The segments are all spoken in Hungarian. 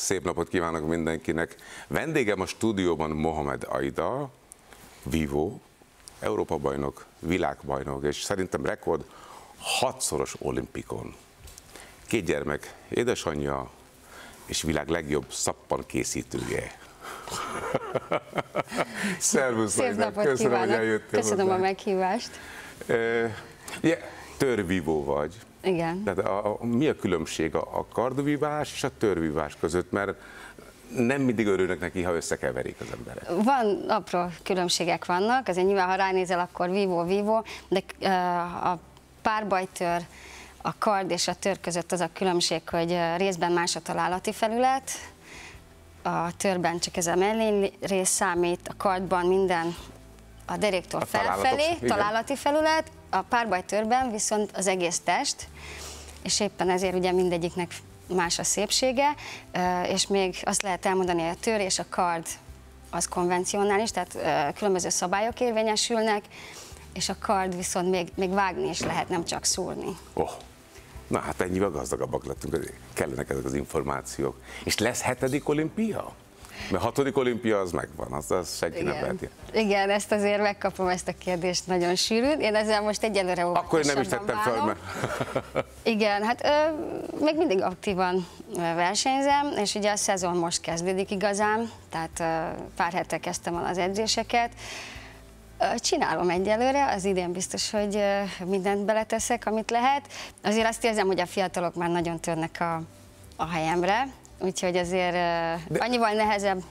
szép napot kívánok mindenkinek. Vendégem a stúdióban Mohamed Aida, Vivo, Európa bajnok, világbajnok, és szerintem rekord hatszoros olimpikon. Két gyermek, édesanyja és világ legjobb szappan készítője. Szervusz, Szép napot Köszönöm, kívánok. hogy eljöttél Köszönöm hozzá. a meghívást. E, ugye, törvívó vagy. Igen. Tehát a, a, mi a különbség a, a kardvívás és a törvívás között? Mert nem mindig örülnek neki, ha összekeverik az emberek. Van, apró különbségek vannak, azért nyilván, ha ránézel, akkor vívó, vívó, de a párbajtör, a kard és a tör között az a különbség, hogy részben más a találati felület, a törben csak ez a mellény rész számít, a kardban minden a deréktől a felfelé, találati felület, a párbajtörben viszont az egész test, és éppen ezért ugye mindegyiknek más a szépsége, és még azt lehet elmondani, hogy a tör és a kard az konvencionális, tehát különböző szabályok érvényesülnek, és a kard viszont még, még vágni is lehet, nem csak szúrni. Oh. Na hát ennyivel gazdagabbak lettünk, kellenek ezek az információk. És lesz hetedik olimpia? Mert hatodik olimpia az megvan, az, az senki Igen. nem veheti. Igen, ezt azért megkapom ezt a kérdést nagyon sűrűn. Én ezzel most egyelőre Akkor én nem is tettem fel, mert... Igen, hát ö, még mindig aktívan versenyzem, és ugye a szezon most kezdődik igazán, tehát ö, pár hete kezdtem el az edzéseket. Csinálom egyelőre, az idén biztos, hogy mindent beleteszek, amit lehet. Azért azt érzem, hogy a fiatalok már nagyon törnek a, a helyemre, úgyhogy azért De... annyival nehezebb,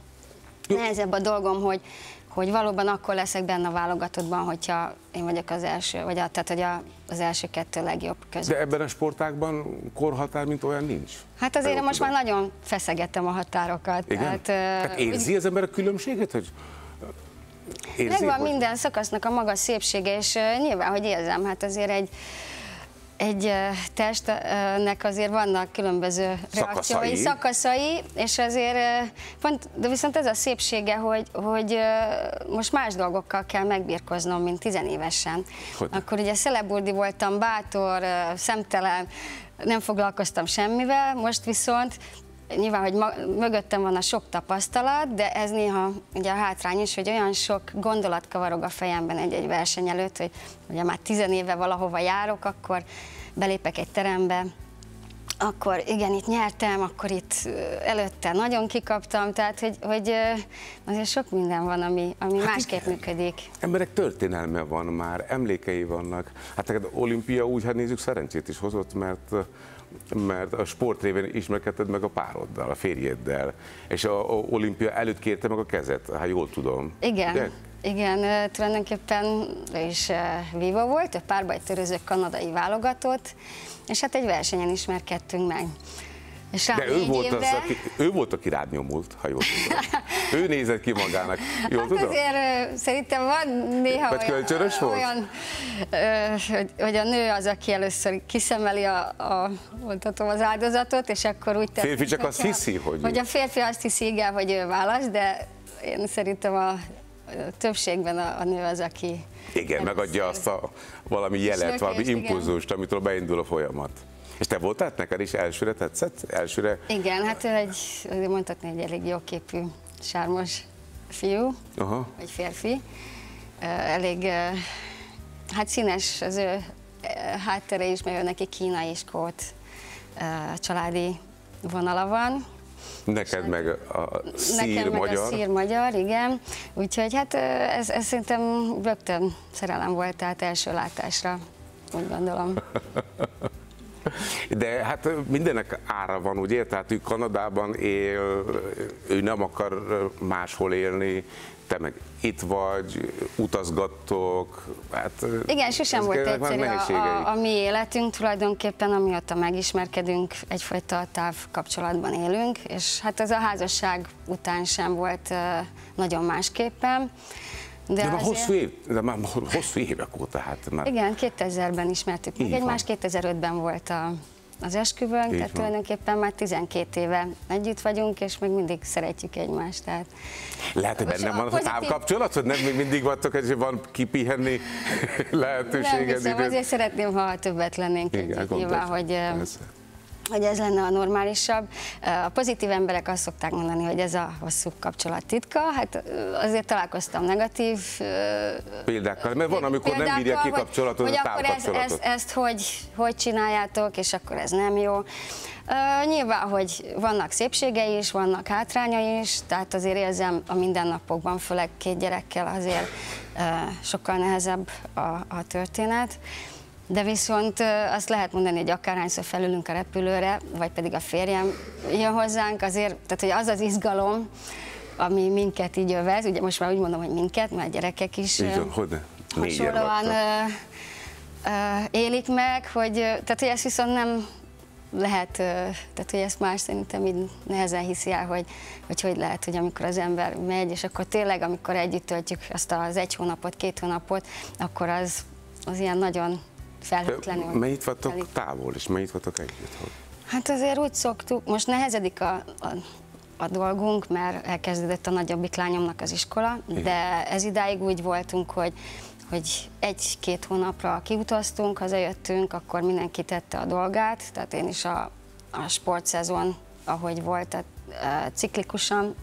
nehezebb a dolgom, hogy, hogy valóban akkor leszek benne a válogatottban, hogyha én vagyok az első, vagy a, tehát hogy a, az első kettő legjobb között. De ebben a sportákban korhatár, mint olyan nincs? Hát azért most már nagyon feszegettem a határokat. Igen? Tehát, tehát érzi az ember a különbséget, hogy Érzi, Megvan hogy... minden szakasznak a maga szépsége, és nyilván, hogy érzem, hát azért egy egy testnek azért vannak különböző szakaszai. reakciói, szakaszai, és azért pont, de viszont ez a szépsége, hogy, hogy most más dolgokkal kell megbírkoznom, mint tizenévesen. Hogy? Akkor ugye szeleburdi voltam, bátor, szemtelen, nem foglalkoztam semmivel, most viszont nyilván, hogy ma, mögöttem van a sok tapasztalat, de ez néha ugye a hátrány is, hogy olyan sok gondolat kavarog a fejemben egy-egy verseny előtt, hogy ugye már tizenéve valahova járok, akkor belépek egy terembe, akkor igen, itt nyertem, akkor itt előtte nagyon kikaptam, tehát hogy, hogy azért sok minden van, ami, ami hát másképp igen. működik. Emberek történelme van már, emlékei vannak. Hát neked olimpia úgy, hát nézzük, szerencsét is hozott, mert mert a sport révén ismerkedted meg a pároddal, a férjeddel, és a, a olimpia előtt kérte meg a kezet, ha jól tudom. Igen. Ugye? Igen, tulajdonképpen ő is Viva volt, a párbajtörőző kanadai válogatott, és hát egy versenyen ismerkedtünk meg. És De ő volt, évre... az, aki, ő volt, aki rád nyomult, ha jól tudom. ő nézett ki magának. Jól hát tudom? azért szerintem van néha Vagy olyan, volt? olyan hogy, hogy a nő az, aki először kiszemeli a, a, mondhatom, az áldozatot, és akkor úgy tesz, Férfi csak azt hiszi, hogy... Hogy a férfi azt hiszi, igen, hogy ő válasz, de én szerintem a többségben a, a nő az, aki... Igen, megadja azt a valami jelet, valami impulzust, amitől beindul a folyamat. És te voltál neked is elsőre tetszett? Elsőre... Igen, hát ő egy, mondhatni, egy elég jóképű, sármos fiú, Aha. vagy férfi. Elég, hát színes az ő háttere is, mert ő neki kínai és kót családi vonala van. Neked meg a szír Nekem magyar. Meg a szír magyar, igen. Úgyhogy hát ez, ez szerintem rögtön szerelem volt, tehát első látásra, úgy gondolom. De hát mindennek ára van, ugye? Tehát ő Kanadában él, ő nem akar máshol élni, te meg itt vagy, utazgattok. Hát Igen, sosem volt egyszerű a, a, a mi életünk, tulajdonképpen amióta megismerkedünk, egyfajta távkapcsolatban élünk, és hát ez a házasság után sem volt nagyon másképpen. De, de már, hosszú év, de már hosszú évek óta. Hát már... Igen, 2000-ben ismertük meg egymást, 2005-ben volt a, az esküvőnk, Így tehát van. tulajdonképpen már 12 éve együtt vagyunk, és még mindig szeretjük egymást. Tehát... Lehet, hogy benne van a pozitív... távkapcsolat, hogy nem mindig vagytok, hogy van kipihenni lehetőséged? Nem hiszem, azért szeretném, ha többet lennék Igen, együtt, nyilván, hogy... Ez. Hogy ez lenne a normálisabb. A pozitív emberek azt szokták mondani, hogy ez a hosszú kapcsolat titka. Hát azért találkoztam negatív példákkal, mert van, amikor nem bírja ki kapcsolatot, hogy, hogy akkor ez, ez, ezt hogy, hogy csináljátok, és akkor ez nem jó. Uh, nyilván, hogy vannak szépségei is, vannak hátrányai is, tehát azért érzem a mindennapokban, főleg két gyerekkel azért uh, sokkal nehezebb a, a történet. De viszont azt lehet mondani, hogy akárhányszor felülünk a repülőre, vagy pedig a férjem jön hozzánk, azért, tehát hogy az az izgalom, ami minket így övez, ugye most már úgy mondom, hogy minket, mert a gyerekek is így hogy hasonlóan élik meg, hogy, tehát hogy ezt viszont nem lehet, tehát hogy ezt más szerintem így nehezen hiszi el, hogy, hogy hogy lehet, hogy amikor az ember megy, és akkor tényleg, amikor együtt töltjük azt az egy hónapot, két hónapot, akkor az, az ilyen nagyon felhőtlenül. Mennyit vagytok távol, és mennyit vagytok együtt? Hát azért úgy szoktuk, most nehezedik a, a, a dolgunk, mert elkezdődött a nagyobbik lányomnak az iskola, Igen. de ez idáig úgy voltunk, hogy hogy egy-két hónapra kiutaztunk, hazajöttünk, akkor mindenki tette a dolgát, tehát én is a, a sportszezon, ahogy volt, tehát, e, ciklikusan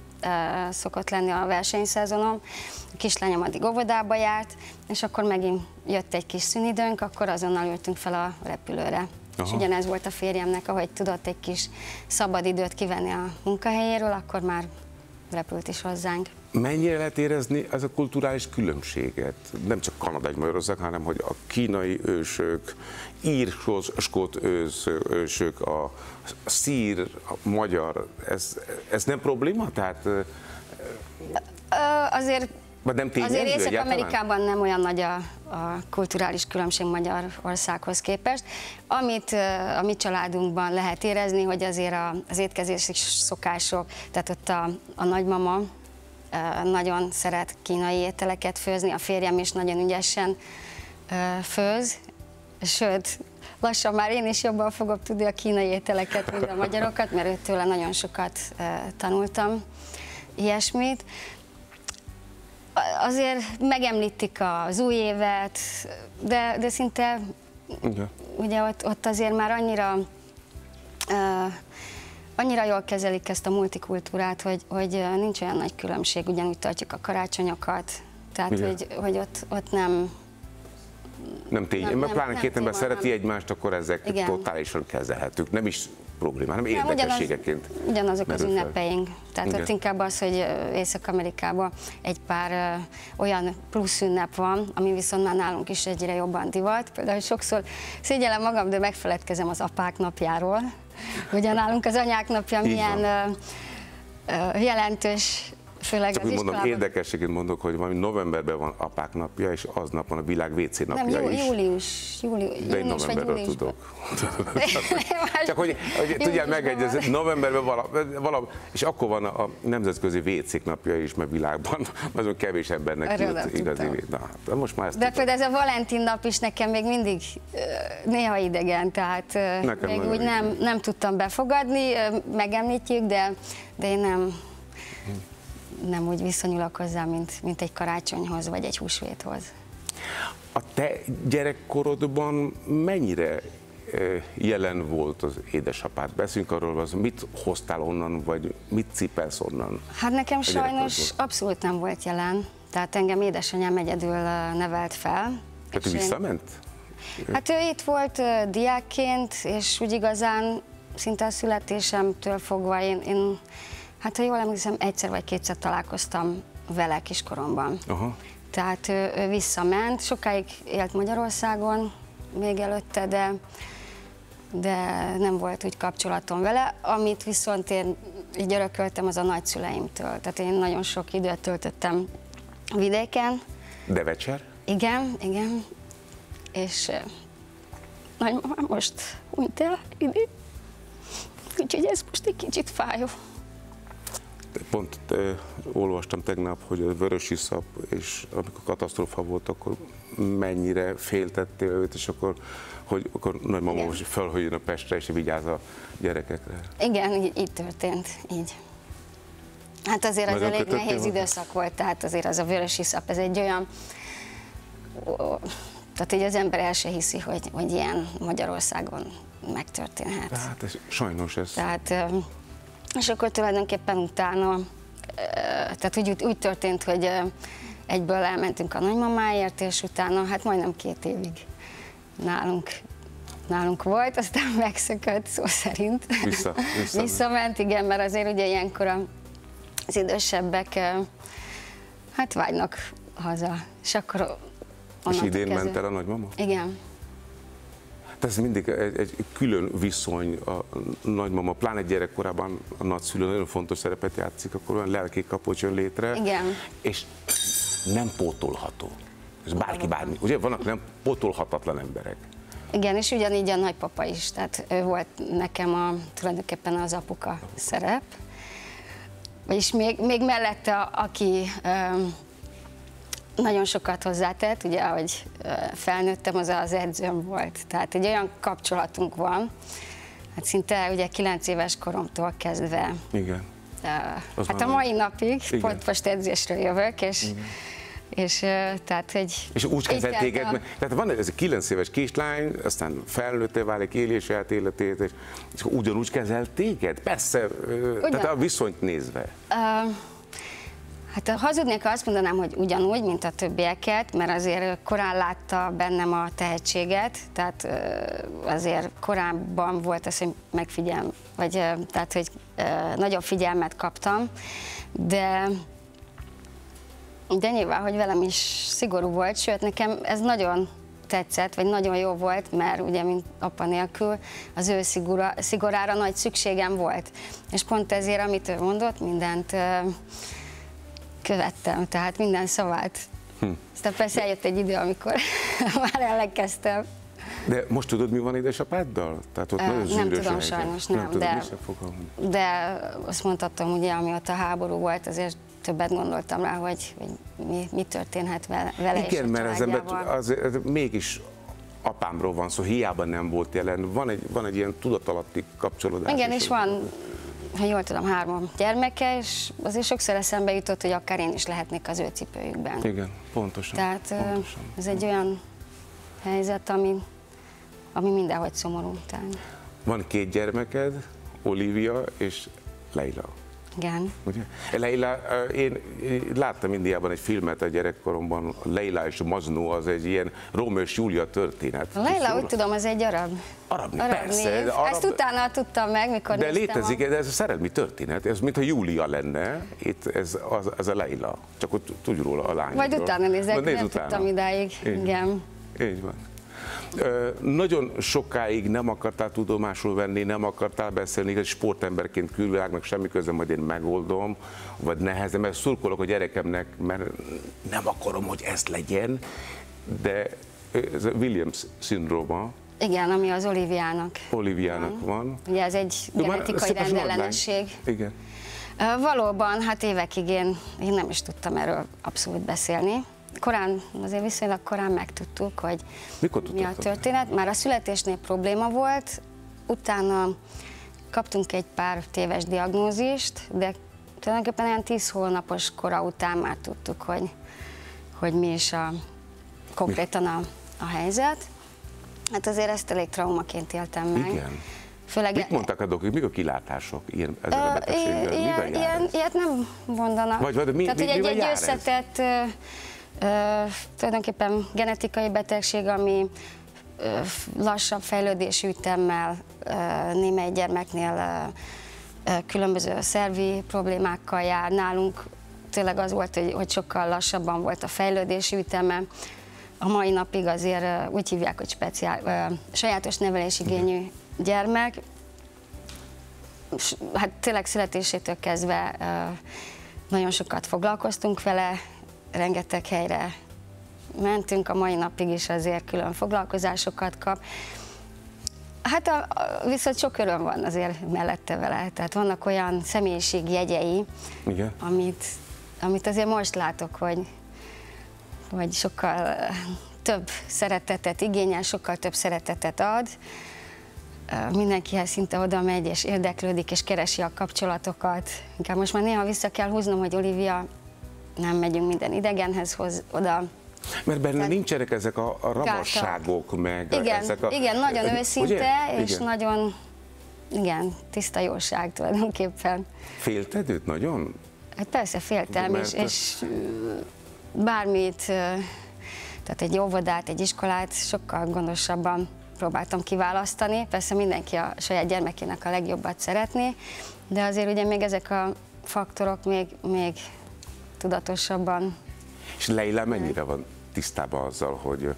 szokott lenni a versenyszezonom. A kislányom addig óvodába járt, és akkor megint jött egy kis szünidőnk, akkor azonnal ültünk fel a repülőre. Aha. És ugyanez volt a férjemnek, ahogy tudott egy kis szabad időt kivenni a munkahelyéről, akkor már repült is hozzánk. Mennyire lehet érezni ez a kulturális különbséget? Nem csak kanadai magyarország, hanem hogy a kínai ősök, ír, skót ősök, a szír, a magyar, ez, ez nem probléma? Tehát, azért vagy nem Azért Észak-Amerikában nem olyan nagy a, a kulturális különbség Magyarországhoz képest. Amit a mi családunkban lehet érezni, hogy azért a, az étkezési szokások, tehát ott a, a nagymama nagyon szeret kínai ételeket főzni, a férjem is nagyon ügyesen főz, sőt, lassan már én is jobban fogok tudni a kínai ételeket, mint a magyarokat, mert őtőle nagyon sokat tanultam ilyesmit azért megemlítik az új évet, de, de szinte Igen. ugye ott, ott azért már annyira uh, annyira jól kezelik ezt a multikultúrát, hogy, hogy nincs olyan nagy különbség, ugyanúgy tartjuk a karácsonyokat, tehát hogy, hogy ott, ott nem, nem tény, nem, mert pláne két ember szereti nem. egymást, akkor ezek Igen. totálisan kezelhetők. Nem is probléma, hanem érdekességeként. Ugyanaz, ugyanazok az ünnepeink. Tehát Igen. ott inkább az, hogy Észak-Amerikában egy pár olyan plusz ünnep van, ami viszont már nálunk is egyre jobban divat. Például sokszor szégyellem magam, de megfeledkezem az apák napjáról. Ugye nálunk az anyák napja milyen jelentős Főleg Csak úgy mondom, érdekességét mondok, hogy valami novemberben van apák napja, és aznap van a világ WC napja Nem, jú, is. július, július, De én novemberről tudok. Csak hogy, hogy tudjál megegyezni, novemberben vala, vala, és akkor van a nemzetközi WC napja is, mert világban nagyon kevés embernek jut igazi Na, de most már ezt De például ez a Valentin nap is nekem még mindig néha idegen, tehát nekem még úgy nem, nem tudtam befogadni, megemlítjük, de, de én nem, nem úgy viszonyulok hozzá, mint, mint egy karácsonyhoz, vagy egy húsvéthoz. A te gyerekkorodban mennyire jelen volt az édesapád? Beszéljünk arról, az mit hoztál onnan, vagy mit cipelsz onnan? Hát nekem sajnos abszolút nem volt jelen. Tehát engem édesanyám egyedül nevelt fel. Tehát ő visszament? Én... Hát ő itt volt diákként, és úgy igazán szinte a születésemtől fogva én, én Hát ha jól emlékszem, egyszer vagy kétszer találkoztam vele kiskoromban. Aha. Tehát ő, visszament, sokáig élt Magyarországon még előtte, de, de nem volt úgy kapcsolatom vele. Amit viszont én így örököltem, az a nagyszüleimtől. Tehát én nagyon sok időt töltöttem vidéken. De vecser? Igen, igen. És nagymamám most úgy el idén. Úgyhogy ez most egy kicsit fájó pont olvastam tegnap, hogy a vörös iszap, és amikor katasztrófa volt, akkor mennyire féltettél őt, és akkor hogy akkor nagymama most felhőjön a Pestre, és vigyáz a gyerekekre. Igen, így, így történt, így. Hát azért az elég nehéz hozzá. időszak volt, tehát azért az a vörös iszap, ez egy olyan Tehát így az ember el se hiszi, hogy, hogy ilyen Magyarországon megtörténhet. Tehát ez, sajnos ez. Tehát, és akkor tulajdonképpen utána, tehát úgy, úgy történt, hogy egyből elmentünk a nagymamáért, és utána hát majdnem két évig nálunk nálunk volt, aztán megszökött szó szerint. Vissza, vissza. Visszament, igen, mert azért ugye ilyenkor az idősebbek hát vágynak haza. És akkor És idén kezdve... ment el a nagymama? Igen. Tehát ez mindig egy, egy külön viszony a nagymama, pláne gyerekkorában a nagyszülő nagyon fontos szerepet játszik, akkor olyan lelki kapocs jön létre. Igen. És nem pótolható. Ez bárki bármi. Ugye vannak nem pótolhatatlan emberek. Igen, és ugyanígy a nagypapa is, tehát ő volt nekem a, tulajdonképpen az apuka szerep. Vagyis még, még mellette, aki nagyon sokat hozzátett, ugye ahogy felnőttem, az az edzőm volt. Tehát egy olyan kapcsolatunk van, hát szinte ugye 9 éves koromtól kezdve. Igen. Uh, hát a mai napig, Igen. pont most edzésről jövök, és Igen és tehát, hogy... És úgy kezelt téged, a... tehát van ez egy 9 éves kislány, aztán felnőtté válik, éli saját életét, és, és ugyanúgy kezelt téged? Persze, Ugyan. tehát a viszonyt nézve. Uh, Hát hazudnék, ha azt mondanám, hogy ugyanúgy, mint a többieket, mert azért korán látta bennem a tehetséget, tehát azért korábban volt az, hogy megfigyelm, vagy tehát, hogy nagyobb figyelmet kaptam, de de nyilván, hogy velem is szigorú volt, sőt nekem ez nagyon tetszett, vagy nagyon jó volt, mert ugye, mint apa nélkül, az ő szigora, szigorára nagy szükségem volt. És pont ezért, amit ő mondott, mindent követtem, tehát minden szavát. Hm. Aztán persze eljött egy idő, amikor már elkezdtem. De most tudod, mi van édesapáddal? Tehát ott uh, nagyon nem tudom, sajnos nem, nem de, de azt mondhatom, ugye, amióta háború volt, azért többet gondoltam rá, hogy, hogy mi, mi történhet vele, vele Igen, és mert az ember az, az, mégis apámról van szó, hiába nem volt jelen. Van egy, van egy ilyen tudatalatti kapcsolódás. Igen, és van, ha jól tudom, három gyermeke, és azért sokszor eszembe jutott, hogy akár én is lehetnék az ő cipőjükben. Igen, pontosan. Tehát pontosan. ez egy olyan helyzet, ami, ami mindenhogy szomorú. Tehát. Van két gyermeked, Olivia és Leila. Igen. Ugye? Leila, én láttam Indiában egy filmet a gyerekkoromban, Leila és Maznu, az egy ilyen Rómeó és Júlia történet. Leila, úgy tudom, az egy arab. Arab, arab persze. Név. Arab... Ezt utána tudtam meg, mikor De létezik, a... ez a szerelmi történet, ez mintha Júlia lenne, itt ez, az, az a Leila, csak ott tudj róla a lány. Vagy utána nézek, nem utána. tudtam idáig. Így. Igen. Így van. Nagyon sokáig nem akartál tudomásul venni, nem akartál beszélni, egy sportemberként külvilágnak semmi közöm, hogy én megoldom, vagy nehezem, mert szurkolok a gyerekemnek, mert nem akarom, hogy ez legyen, de ez a Williams szindróma, igen, ami az Oliviának. Oliviának van. van. Ugye ez egy genetikai rendellenesség. Igen. Valóban, hát évekig én, én nem is tudtam erről abszolút beszélni korán, azért viszonylag korán megtudtuk, hogy Mikor mi a történet. Már a születésnél probléma volt, utána kaptunk egy pár téves diagnózist, de tulajdonképpen olyan 10 hónapos kora után már tudtuk, hogy, hogy mi is a, konkrétan a, a helyzet. Hát azért ezt elég traumaként éltem meg. Igen. Főleg Mit mondtak a dokik, mik a kilátások ilyen, ezzel a betegséggel? Ilyen, ilyen, ilyet nem mondanak. Vagy, vagy mi, Tehát, mi, hogy egy, egy összetett ez? Tulajdonképpen genetikai betegség, ami lassabb fejlődési ütemmel némely gyermeknél különböző szervi problémákkal jár. Nálunk tényleg az volt, hogy, hogy sokkal lassabban volt a fejlődési üteme. A mai napig azért úgy hívják, hogy speciál, sajátos nevelésigényű gyermek. Hát tényleg születésétől kezdve nagyon sokat foglalkoztunk vele, rengeteg helyre mentünk, a mai napig is azért külön foglalkozásokat kap. Hát a, a, viszont sok öröm van azért mellette vele, tehát vannak olyan személyiségjegyei, Igen. Amit, amit azért most látok, hogy, hogy sokkal több szeretetet igényel, sokkal több szeretetet ad, mindenkihez szinte oda megy, és érdeklődik, és keresi a kapcsolatokat. Inkább most már néha vissza kell húznom, hogy Olivia nem megyünk minden idegenhez hoz, oda, Mert benne Tehát, nincsenek ezek a, a ravasságok, meg igen, ezek a... Igen, nagyon őszinte, ugye? és igen. nagyon, igen, tiszta jóság tulajdonképpen. Félted őt nagyon? Hát persze féltem, és, és bármit, tehát egy óvodát, egy iskolát sokkal gondosabban próbáltam kiválasztani. Persze mindenki a saját gyermekének a legjobbat szeretné, de azért ugye még ezek a faktorok még, még tudatosabban. És Leila mennyire van tisztában azzal, hogy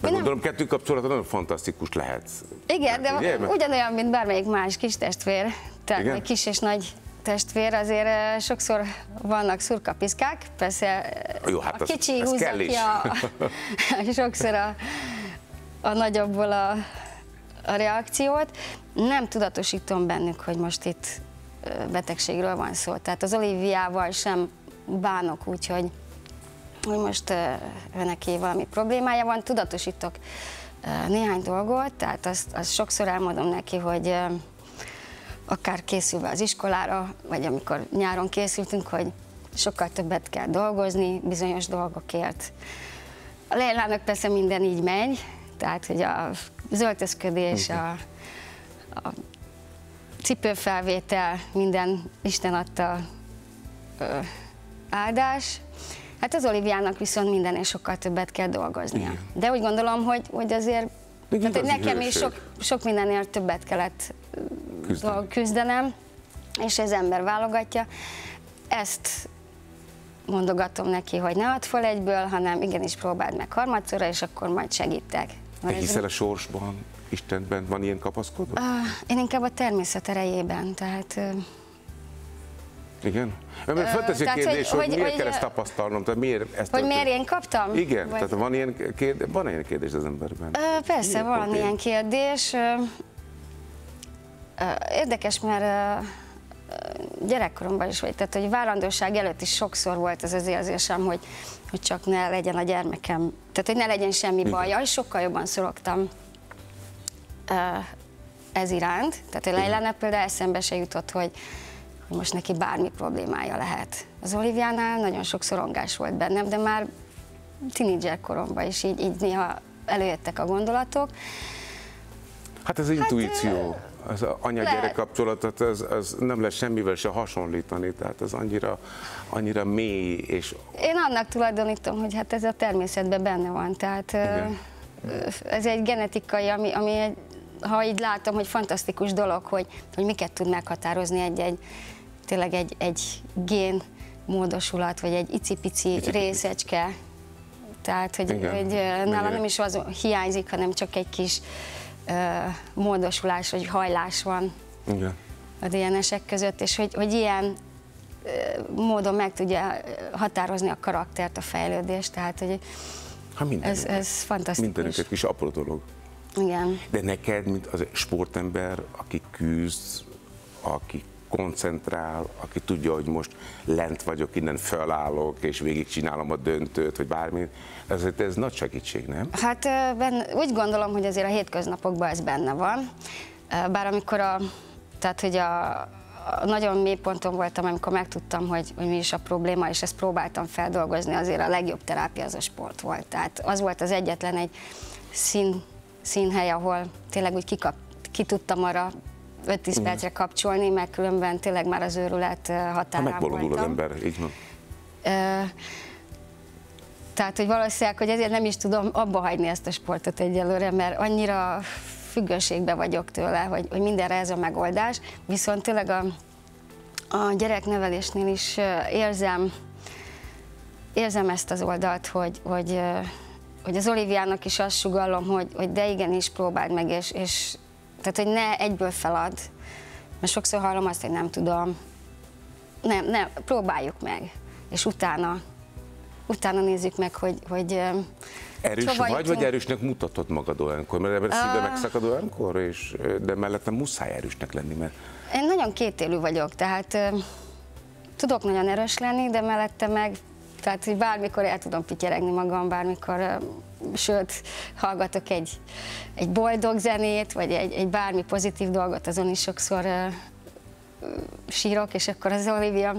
de gondolom, kettő kapcsolata nagyon fantasztikus lehet. Igen, de ugye? ugyanolyan, mint bármelyik más kis testvér, tehát Igen? kis és nagy testvér, azért sokszor vannak szurkapiszkák, persze Jó, hát a kicsi az, húzza ki a, sokszor a, a nagyobbból a, a reakciót. Nem tudatosítom bennük, hogy most itt betegségről van szó. Tehát az Oliviával sem bánok úgy, hogy, most ő neki valami problémája van. Tudatosítok néhány dolgot, tehát azt, azt sokszor elmondom neki, hogy akár készülve az iskolára, vagy amikor nyáron készültünk, hogy sokkal többet kell dolgozni bizonyos dolgokért. A Leilának persze minden így megy, tehát hogy a zöltözködés, a, a cipőfelvétel, minden Isten adta ö, áldás. Hát az Oliviának viszont mindennél sokkal többet kell dolgoznia. Igen. De úgy gondolom, hogy, hogy azért tehát, hogy nekem is sok, sok mindennél többet kellett Küzden. küzdenem, és ez ember válogatja. Ezt mondogatom neki, hogy ne add fel egyből, hanem igenis próbáld meg harmadszorra, és akkor majd segítek. Te hiszel a sorsban, Istenben van ilyen kapaszkodó? Uh, én inkább a természet erejében, tehát... Uh, igen? Mert felteszi kérdés, hogy, hogy, hogy miért hogy, kell ezt tapasztalnom, tehát miért ezt Hogy miért én kaptam? Igen, vagy... tehát van ilyen, kérdés, van ilyen kérdés az emberben? Uh, persze, miért van ilyen kérdés. Uh, érdekes, mert uh, gyerekkoromban is vagy, tehát hogy várandóság előtt is sokszor volt ez az érzésem, hogy, hogy csak ne legyen a gyermekem, tehát hogy ne legyen semmi baja, és sokkal jobban szorogtam ez iránt. Tehát a Leilának például eszembe se jutott, hogy, hogy most neki bármi problémája lehet. Az Oliviánál nagyon sok szorongás volt bennem, de már tinédzser koromban is így, így néha előjöttek a gondolatok. Hát ez hát, intuíció, az anya-gyerek kapcsolatot, ez, ez nem lesz semmivel se hasonlítani, tehát ez annyira, annyira mély és... Én annak tulajdonítom, hogy hát ez a természetben benne van, tehát Igen. ez egy genetikai, ami, ami egy, ha így látom, hogy fantasztikus dolog, hogy, hogy miket tud meghatározni egy-egy tényleg egy, egy gén módosulat, vagy egy icipici Icipici. részecske. Tehát, hogy, Igen. hogy nálam nem is az hiányzik, hanem csak egy kis uh, módosulás, vagy hajlás van Igen. a DNS-ek között, és hogy, hogy ilyen uh, módon meg tudja határozni a karaktert, a fejlődést, tehát hogy ha ez, ez fantasztikus. Mindenük egy kis apró dolog. Igen. De neked, mint az sportember, aki küzd, aki koncentrál, aki tudja, hogy most lent vagyok, innen fölállok, és végigcsinálom a döntőt, vagy bármi, ezért ez nagy segítség, nem? Hát benne, úgy gondolom, hogy azért a hétköznapokban ez benne van, bár amikor a, tehát hogy a, a nagyon mély ponton voltam, amikor megtudtam, hogy, hogy mi is a probléma, és ezt próbáltam feldolgozni, azért a legjobb terápia az a sport volt. Tehát az volt az egyetlen egy szín, színhely, ahol tényleg úgy kikap, ki tudtam arra 5-10 percre kapcsolni, mert különben tényleg már az őrület határán ha voltam. az ember, így van. tehát, hogy valószínűleg, hogy ezért nem is tudom abba hagyni ezt a sportot egyelőre, mert annyira függőségbe vagyok tőle, hogy, hogy mindenre ez a megoldás. Viszont tényleg a, a gyereknevelésnél is érzem, érzem ezt az oldalt, hogy, hogy, hogy az Oliviának is azt sugallom, hogy, hogy de igenis próbáld meg, és, és tehát, hogy ne egyből felad, mert sokszor hallom azt, hogy nem tudom. Nem, nem, próbáljuk meg, és utána, utána nézzük meg, hogy, hogy Erős vagy, jutunk. vagy erősnek mutatod magad olyankor? Mert ebben szíve uh, megszakad olyankor, és, de mellette muszáj erősnek lenni, mert... Én nagyon kétélű vagyok, tehát tudok nagyon erős lenni, de mellette meg, tehát hogy bármikor el tudom pityeregni magam, bármikor sőt, hallgatok egy, egy boldog zenét, vagy egy, egy bármi pozitív dolgot, azon is sokszor sírok, és akkor az Olivia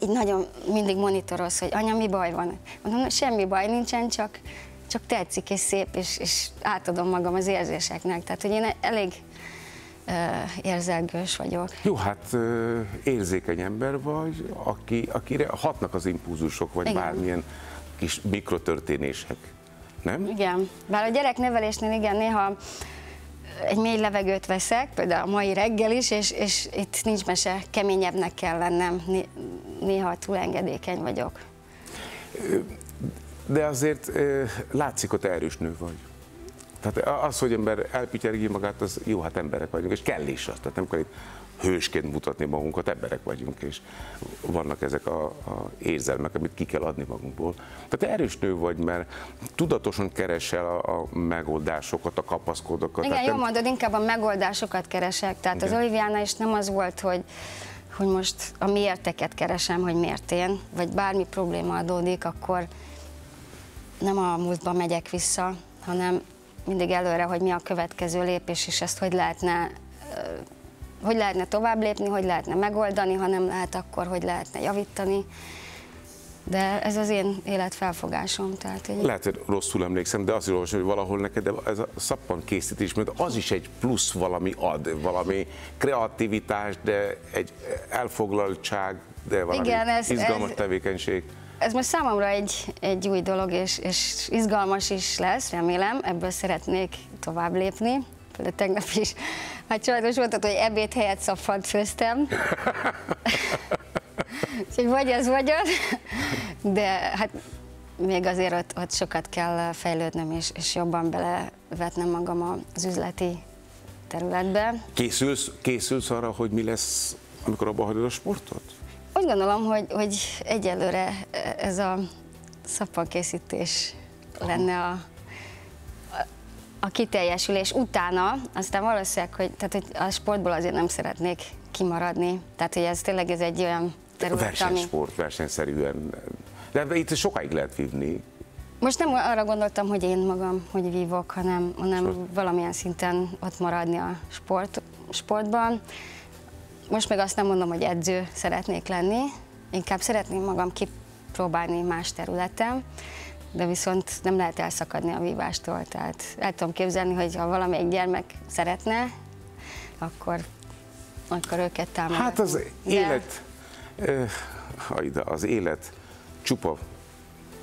így nagyon mindig monitoroz, hogy anya, mi baj van? Mondom, semmi baj nincsen, csak, csak tetszik és szép, és, és átadom magam az érzéseknek. Tehát, hogy én elég érzelgős vagyok. Jó, hát érzékeny ember vagy, aki, akire hatnak az impulzusok, vagy igen. bármilyen kis mikrotörténések, nem? Igen, bár a gyereknevelésnél igen, néha egy mély levegőt veszek, például a mai reggel is, és, és itt nincs mese, keményebbnek kell lennem, néha túlengedékeny vagyok. De azért látszik, hogy te erős nő vagy. Tehát az, hogy ember elpityergi magát, az jó, hát emberek vagyunk, és kell is az. Tehát nem kell itt hősként mutatni magunkat, emberek vagyunk, és vannak ezek a, a érzelmek, amit ki kell adni magunkból. Tehát erős nő vagy, mert tudatosan keresel a, a megoldásokat, a kapaszkodokat. Igen, jó nem... mondod, inkább a megoldásokat keresek. Tehát Igen. az Oliviánál is nem az volt, hogy hogy most a miérteket keresem, hogy miért én, vagy bármi probléma adódik, akkor nem a múltba megyek vissza, hanem mindig előre, hogy mi a következő lépés, és ezt hogy lehetne hogy lehetne tovább lépni, hogy lehetne megoldani, ha nem lehet, akkor hogy lehetne javítani. De ez az én életfelfogásom. Tehát, hogy... Lehet, hogy rosszul emlékszem, de azt olvasom, hogy valahol neked de ez a szappan készítés, mert az is egy plusz valami ad, valami kreativitás, de egy elfoglaltság, de valami Igen, ez, izgalmas ez, tevékenység. Ez most számomra egy, egy új dolog, és, és izgalmas is lesz, remélem, ebből szeretnék tovább lépni. De tegnap is, hát sajnos volt, hogy ebéd helyett szapfant főztem. Úgyhogy vagy ez, vagy az. De hát még azért ott, ott sokat kell fejlődnöm, és, és jobban belevetnem magam az üzleti területbe. Készülsz, készülsz arra, hogy mi lesz, amikor abba hagyod a sportot? Úgy gondolom, hogy, hogy egyelőre ez a szappankészítés lenne a, a kiteljesülés utána, aztán valószínűleg, hogy, tehát, hogy a sportból azért nem szeretnék kimaradni. Tehát, hogy ez tényleg ez egy olyan terület, Versenysport, ami... versenyszerűen. De itt sokáig lehet vívni. Most nem arra gondoltam, hogy én magam, hogy vívok, hanem, hanem valamilyen szinten ott maradni a sport, sportban. Most meg azt nem mondom, hogy edző szeretnék lenni, inkább szeretném magam kipróbálni más területen, de viszont nem lehet elszakadni a vívástól. Tehát el tudom képzelni, hogy ha valamelyik gyermek szeretne, akkor, akkor őket támogatni. Hát az élet, de... az élet csupa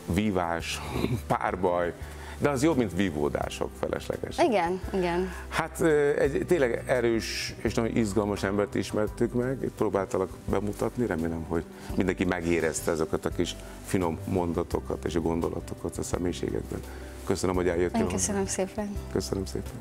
vívás, párbaj, de az jobb, mint vívódások felesleges. Igen, igen. Hát egy tényleg erős és nagyon izgalmas embert ismertük meg, próbáltalak bemutatni, remélem, hogy mindenki megérezte ezeket a kis finom mondatokat és a gondolatokat a személyiségekben. Köszönöm, hogy eljöttél. Köszönöm szépen. Köszönöm szépen.